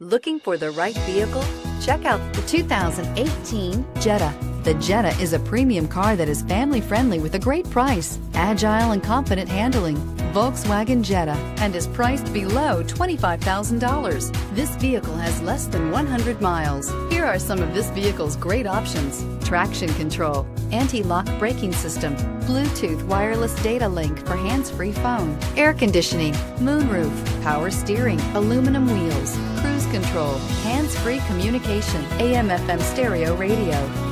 Looking for the right vehicle? Check out the 2018 Jetta. The Jetta is a premium car that is family friendly with a great price, agile and confident handling, Volkswagen Jetta and is priced below $25,000. This vehicle has less than 100 miles. Here are some of this vehicle's great options. Traction control, anti-lock braking system, Bluetooth wireless data link for hands-free phone, air conditioning, moonroof, power steering, aluminum wheels, cruise control, hands-free communication, AM FM stereo radio.